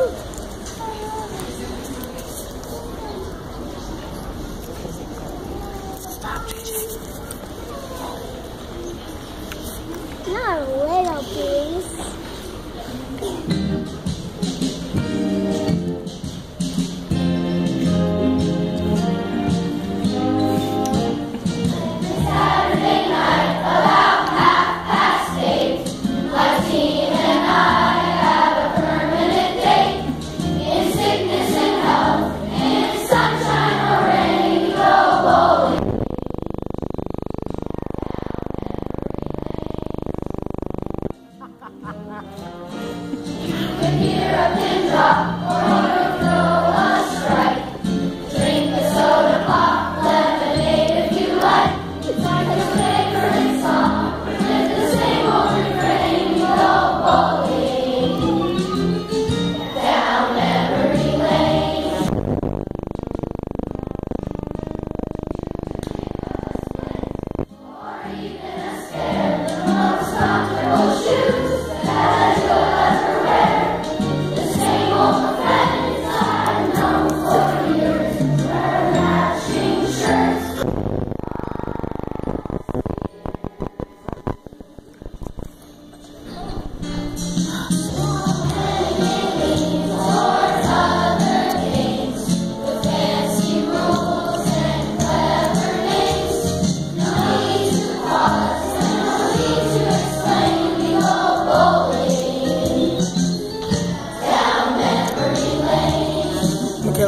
Not a little bit. Michaela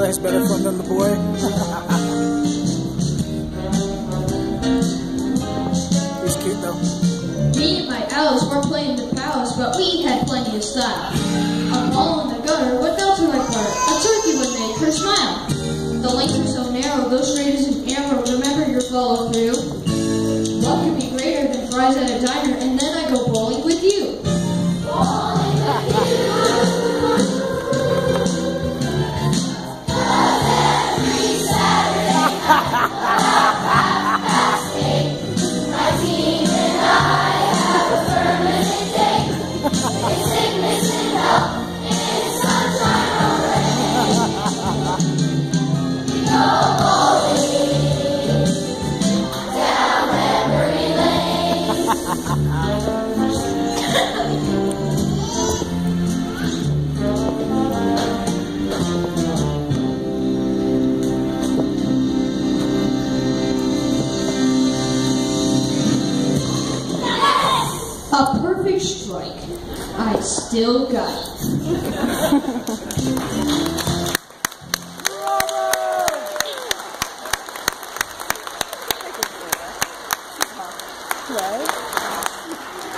better fun than the boy. He's cute though. Me and my Alice were playing the palace, but we had plenty of style. A ball in the gutter would melt her like butter. A turkey would make her smile. The lanes are so narrow, go straight as an arrow. Remember your follow through. What could be greater than fries at a diner, and A perfect strike. I still got it. Right?